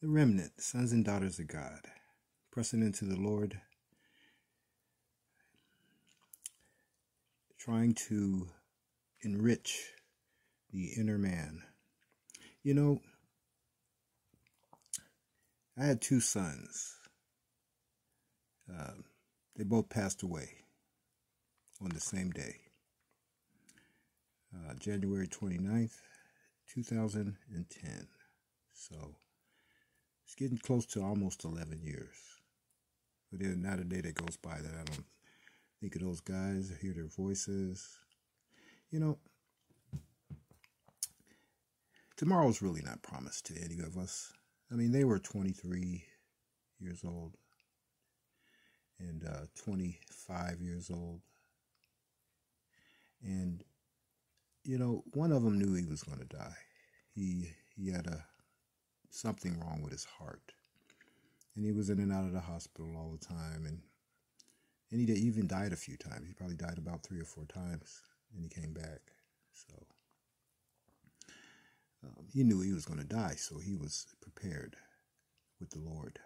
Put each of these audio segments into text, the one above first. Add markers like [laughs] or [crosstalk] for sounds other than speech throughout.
The remnant, sons and daughters of God, pressing into the Lord, trying to enrich the inner man. You know, I had two sons. Uh, they both passed away on the same day, uh, January 29th, 2010. So it's getting close to almost 11 years. But there's not a day that goes by that I don't think of those guys, hear their voices. You know, tomorrow's really not promised to any of us. I mean, they were 23 years old and uh, 25 years old. And, you know, one of them knew he was going to die. He, he had a, something wrong with his heart. And he was in and out of the hospital all the time. And, and he even died a few times. He probably died about three or four times. And he came back. So um, he knew he was going to die. So he was prepared with the Lord.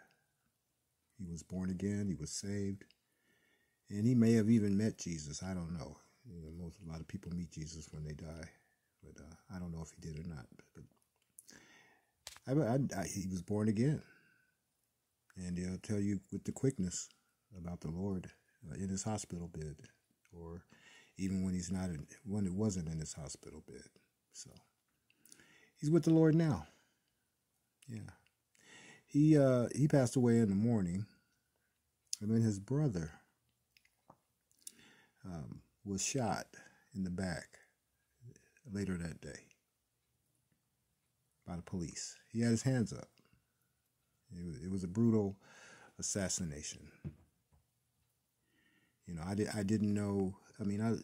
He was born again. He was saved. And he may have even met Jesus. I don't know. You know, most a lot of people meet Jesus when they die, but uh, I don't know if he did or not. But, but I, I, I, he was born again, and he'll tell you with the quickness about the Lord uh, in his hospital bed, or even when he's not in, when it wasn't in his hospital bed. So he's with the Lord now. Yeah, he uh, he passed away in the morning, and then his brother. Um, was shot in the back later that day by the police. He had his hands up. It was, it was a brutal assassination. You know, I, did, I didn't know, I mean, I,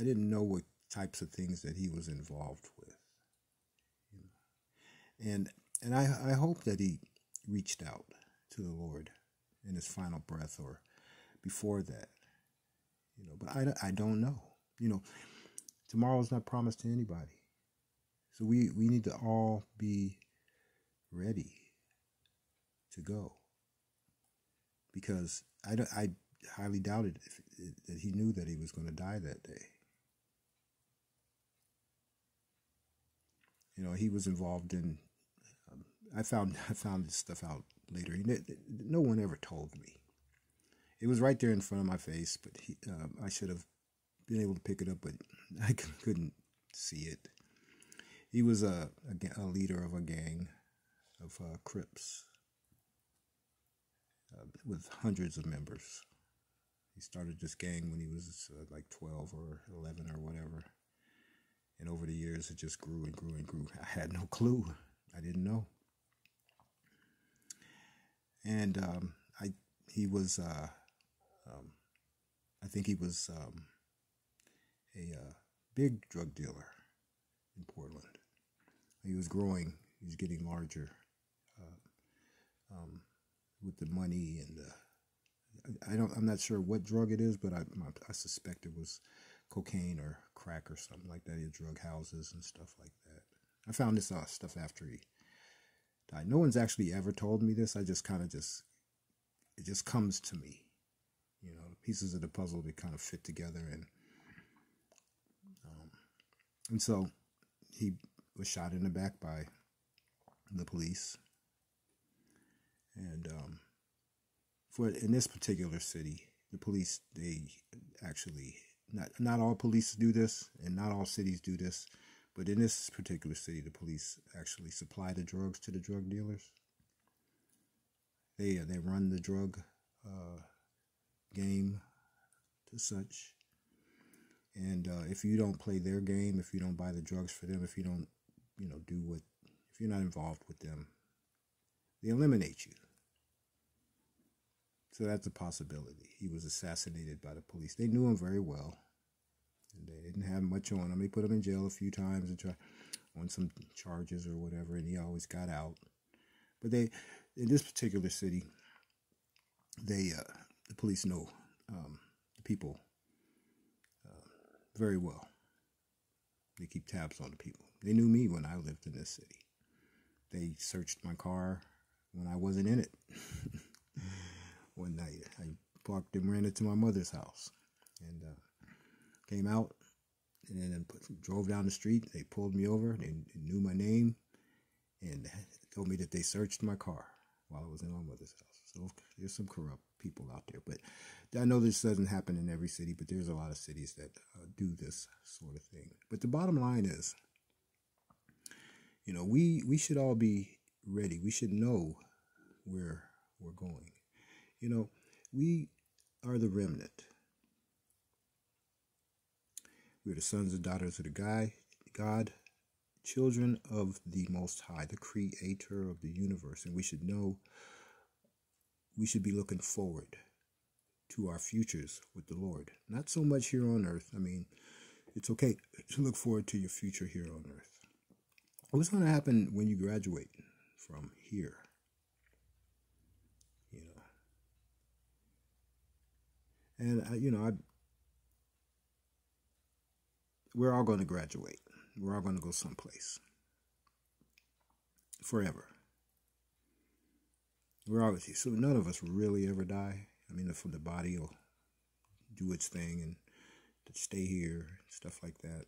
I didn't know what types of things that he was involved with. And, and I, I hope that he reached out to the Lord in his final breath or before that you know, but I, I don't know. You know, tomorrow is not promised to anybody. So we, we need to all be ready to go. Because I, don't, I highly doubted if, that he knew that he was going to die that day. You know, he was involved in. Um, I found [laughs] I found this stuff out later. No one ever told me it was right there in front of my face, but he, uh, I should have been able to pick it up, but [laughs] I couldn't see it. He was a, a, a leader of a gang of uh, Crips uh, with hundreds of members. He started this gang when he was uh, like 12 or 11 or whatever. And over the years, it just grew and grew and grew. I had no clue. I didn't know. And um, I, he was uh, um, I think he was um, a uh, big drug dealer in Portland. He was growing. He was getting larger uh, um, with the money and the. I don't. I'm not sure what drug it is, but I, I suspect it was cocaine or crack or something like that. He drug houses and stuff like that. I found this uh, stuff after he died. No one's actually ever told me this. I just kind of just it just comes to me you know, the pieces of the puzzle that kind of fit together, and um, and so he was shot in the back by the police, and um, for in this particular city, the police they actually not not all police do this, and not all cities do this, but in this particular city, the police actually supply the drugs to the drug dealers. They they run the drug. Uh, game to such. And uh, if you don't play their game, if you don't buy the drugs for them, if you don't, you know, do what, if you're not involved with them, they eliminate you. So that's a possibility. He was assassinated by the police. They knew him very well. And they didn't have much on him. They put him in jail a few times and try on some charges or whatever, and he always got out. But they, in this particular city, they uh, the police know um, the people uh, very well. They keep tabs on the people. They knew me when I lived in this city. They searched my car when I wasn't in it. [laughs] One night, I parked and ran into my mother's house, and uh, came out, and then put, drove down the street. They pulled me over. They, they knew my name, and told me that they searched my car while I was in my mother's house. So there's some corrupt people out there, but I know this doesn't happen in every city, but there's a lot of cities that uh, do this sort of thing. But the bottom line is, you know, we we should all be ready. We should know where we're going. You know, we are the remnant. We're the sons and daughters of the guy, God, children of the Most High, the creator of the universe. And we should know, we should be looking forward to our futures with the Lord. Not so much here on earth. I mean, it's okay to look forward to your future here on earth. What's going to happen when you graduate from here? You know, and I, you know, I, we're all going to graduate. We're all going to go someplace forever. We're obviously so none of us really ever die. I mean, for the body will do its thing and stay here, stuff like that.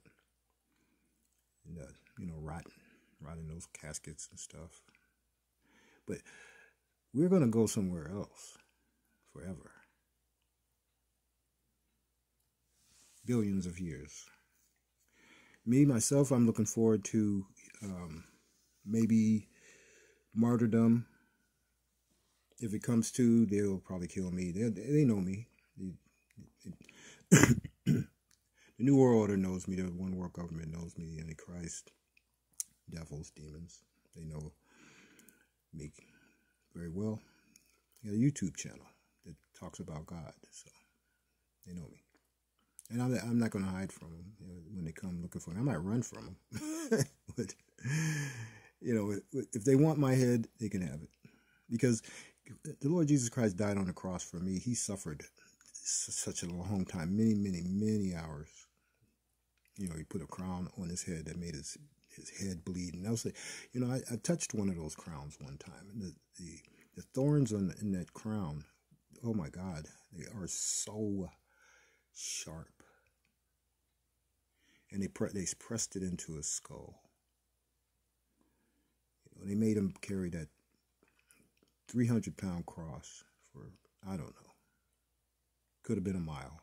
And, uh, you know, rotting, rotting those caskets and stuff. But we're going to go somewhere else forever. Billions of years. Me, myself, I'm looking forward to um, maybe martyrdom if it comes to, they'll probably kill me. They they know me. [coughs] the New World Order knows me. The One World Government knows me. The Antichrist, devils, demons. They know me very well. Got a YouTube channel that talks about God, so they know me. And I'm, I'm not going to hide from them you know, when they come looking for me. I might run from them, [laughs] but you know, if they want my head, they can have it because the Lord Jesus Christ died on the cross for me. He suffered such a long time, many, many, many hours. You know, he put a crown on his head that made his his head bleed. And I was like, you know, I, I touched one of those crowns one time, and the the, the thorns on in that crown, oh my God, they are so sharp. And they pre- they pressed it into his skull. You know, they made him carry that 300 pound cross for, I don't know, could have been a mile.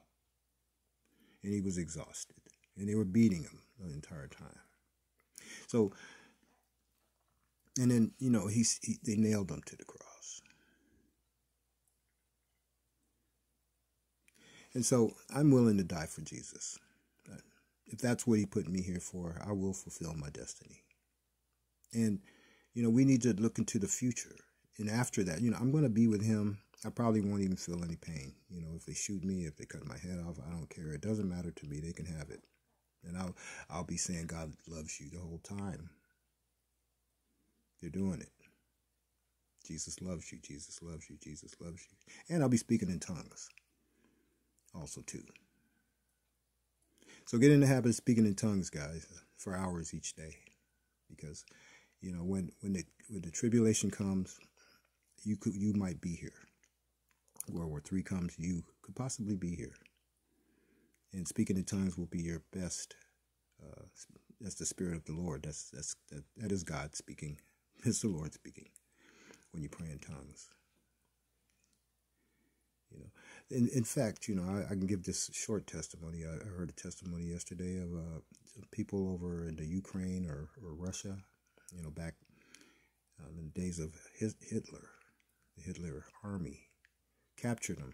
And he was exhausted. And they were beating him the entire time. So, and then, you know, he's, he, they nailed him to the cross. And so I'm willing to die for Jesus. If that's what he put me here for, I will fulfill my destiny. And, you know, we need to look into the future and after that, you know, I'm going to be with him. I probably won't even feel any pain. You know, if they shoot me, if they cut my head off, I don't care. It doesn't matter to me. They can have it. And I'll I'll be saying God loves you the whole time. They're doing it. Jesus loves you. Jesus loves you. Jesus loves you. And I'll be speaking in tongues also too. So get in the habit of speaking in tongues, guys, for hours each day. Because, you know, when when the when the tribulation comes, you could you might be here. World War Three comes, you could possibly be here. And speaking in tongues will be your best. Uh, that's the spirit of the Lord. That's that's that, that is God speaking. [laughs] It's the Lord speaking when you pray in tongues. You know, in in fact, you know, I, I can give this short testimony. I, I heard a testimony yesterday of uh, people over in the Ukraine or, or Russia. You know, back um, in the days of Hitler, the Hitler army captured them,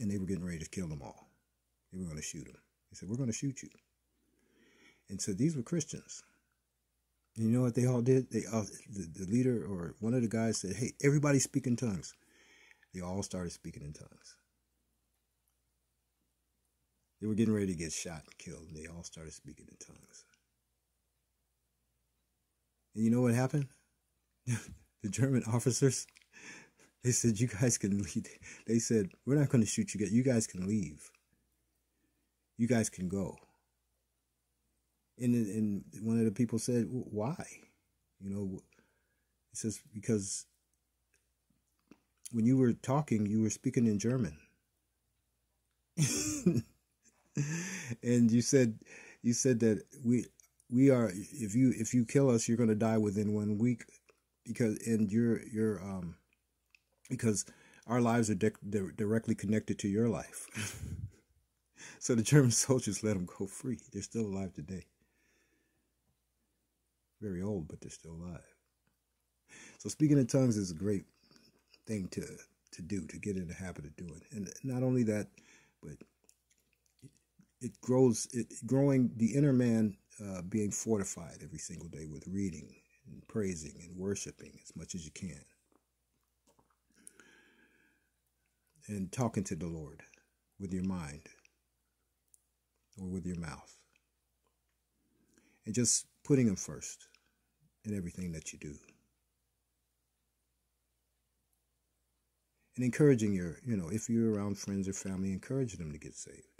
and they were getting ready to kill them all. They were going to shoot them. They said, "We're going to shoot you." And so these were Christians. And you know what they all did? They all, the, the leader or one of the guys said, "Hey, everybody speak in tongues." They all started speaking in tongues. They were getting ready to get shot and killed, and they all started speaking in tongues. And you know what happened? [laughs] the German officers they said, You guys can leave. They said, We're not going to shoot you guys. You guys can leave. You guys can go. And, and one of the people said, Why? You know, he says, Because when you were talking, you were speaking in German. [laughs] and you said you said that we we are if you if you kill us you're going to die within one week because and you're you're um because our lives are de- de- directly connected to your life. [laughs] So the german [laughs] soldiers let them go free. They're still alive today. Very old but they're still alive. So speaking in tongues is great thing to to do to get in the habit of doing. And not only that but it grows it growing the inner man uh, being fortified every single day with reading and praising and worshiping as much as you can. And talking to the lord with your mind or with your mouth. And just putting him first in everything that you do and encouraging your you know if you're around friends or family encourage them to get saved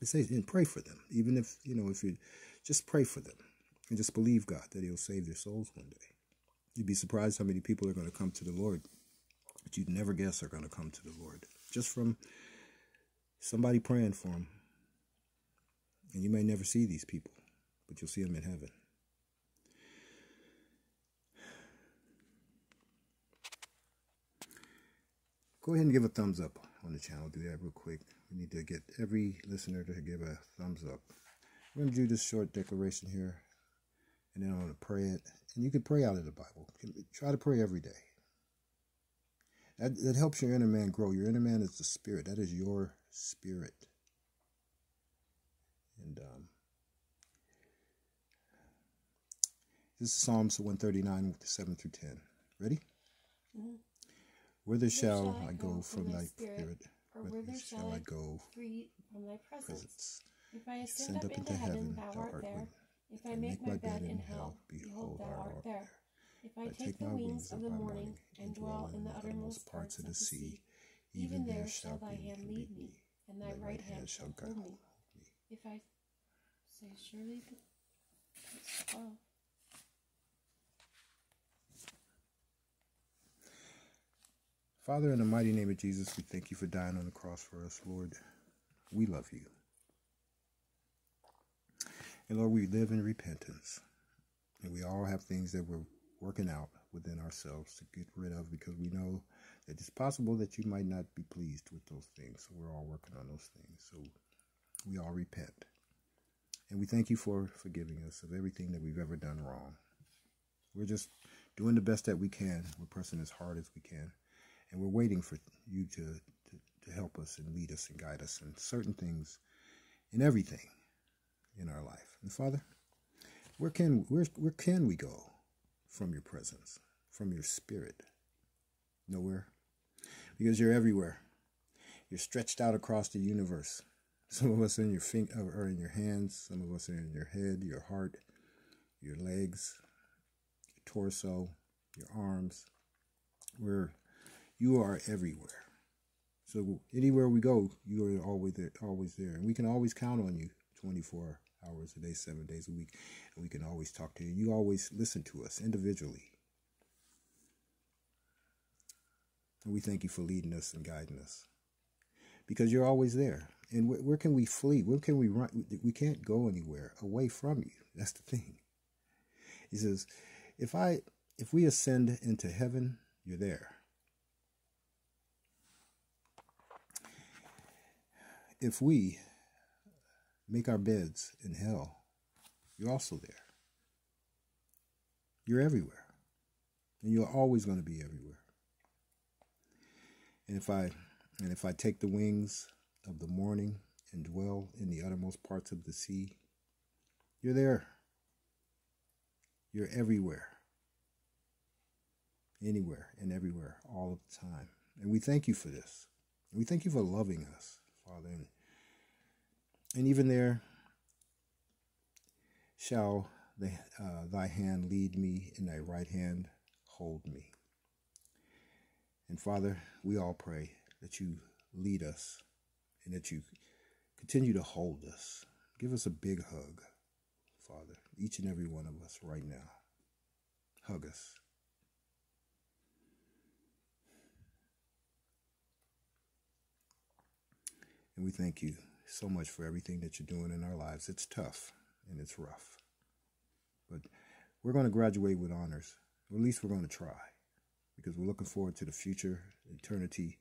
it says, and pray for them. Even if, you know, if you just pray for them and just believe God that He'll save their souls one day. You'd be surprised how many people are going to come to the Lord that you'd never guess are going to come to the Lord just from somebody praying for them. And you may never see these people, but you'll see them in heaven. Go ahead and give a thumbs up on the channel. Do that real quick. We need to get every listener to give a thumbs up. I'm going to do this short declaration here, and then I'm going to pray it. And you can pray out of the Bible. Try to pray every day. That, that helps your inner man grow. Your inner man is the spirit. That is your spirit. And um, this is Psalms 139, 7 through 10. Ready? Mm-hmm. Whither shall, I go from thy spirit? spirit? whither shall I go from thy presence? If I ascend up into heaven, thou art there. If I make my bed in hell, behold, thou art there. If I take the wings of the morning and dwell in the uttermost parts of the sea, even there shall thy hand lead me, and thy right hand shall guide me. If I say, surely, oh. Father, in the mighty name of Jesus, we thank you for dying on the cross for us, Lord. We love you. And Lord, we live in repentance. And we all have things that we're working out within ourselves to get rid of because we know that it's possible that you might not be pleased with those things. So we're all working on those things. So we all repent. And we thank you for forgiving us of everything that we've ever done wrong. We're just doing the best that we can. We're pressing as hard as we can. And we're waiting for you to, to, to help us and lead us and guide us in certain things, in everything in our life. And Father, where can where where can we go from your presence, from your spirit? Nowhere. Because you're everywhere. You're stretched out across the universe. Some of us are in your fing- are in your hands, some of us are in your head, your heart, your legs, your torso, your arms. We're you are everywhere. So anywhere we go, you are always there, always there, and we can always count on you 24 hours a day, seven days a week, and we can always talk to you. You always listen to us individually. And we thank you for leading us and guiding us because you're always there. And where, where can we flee? Where can we run? We can't go anywhere away from you. That's the thing. He says, if I if we ascend into heaven, you're there. If we make our beds in hell, you're also there. You're everywhere. And you're always going to be everywhere. And if I and if I take the wings of the morning and dwell in the uttermost parts of the sea, you're there. You're everywhere. Anywhere and everywhere, all of the time. And we thank you for this. We thank you for loving us. Father. And, and even there shall the, uh, thy hand lead me, and thy right hand hold me. And Father, we all pray that you lead us and that you continue to hold us. Give us a big hug, Father, each and every one of us right now. Hug us. And we thank you so much for everything that you're doing in our lives. It's tough and it's rough. But we're going to graduate with honors. Or at least we're going to try. Because we're looking forward to the future, eternity,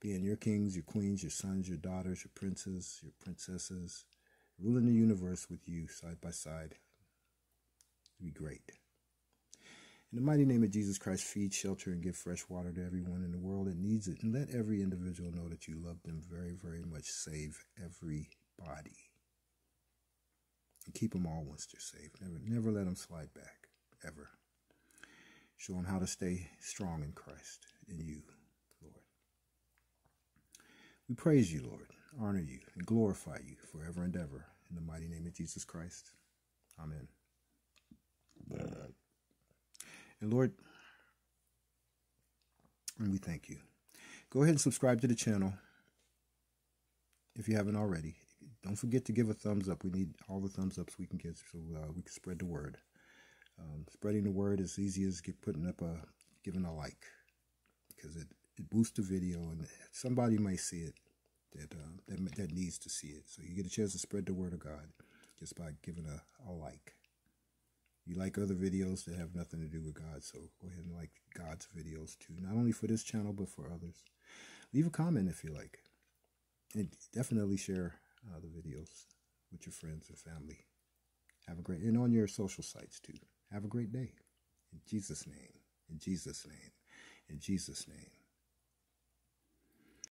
being your kings, your queens, your sons, your daughters, your princes, your princesses, ruling the universe with you side by side. It'd be great. In the mighty name of Jesus Christ, feed, shelter, and give fresh water to everyone in the world that needs it. And let every individual know that you love them very, very much. Save everybody. And keep them all once they're saved. Never, never let them slide back, ever. Show them how to stay strong in Christ, in you, Lord. We praise you, Lord, honor you, and glorify you forever and ever. In the mighty name of Jesus Christ. Amen. And Lord, we thank you. Go ahead and subscribe to the channel if you haven't already. Don't forget to give a thumbs up. We need all the thumbs ups we can get so uh, we can spread the word. Um, spreading the word is easy as putting up a giving a like because it, it boosts the video and somebody might see it that, uh, that that needs to see it. So you get a chance to spread the word of God just by giving a, a like you like other videos that have nothing to do with God, so go ahead and like God's videos too. Not only for this channel, but for others. Leave a comment if you like. And definitely share uh, the videos with your friends and family. Have a great, and on your social sites too. Have a great day. In Jesus' name, in Jesus' name, in Jesus' name.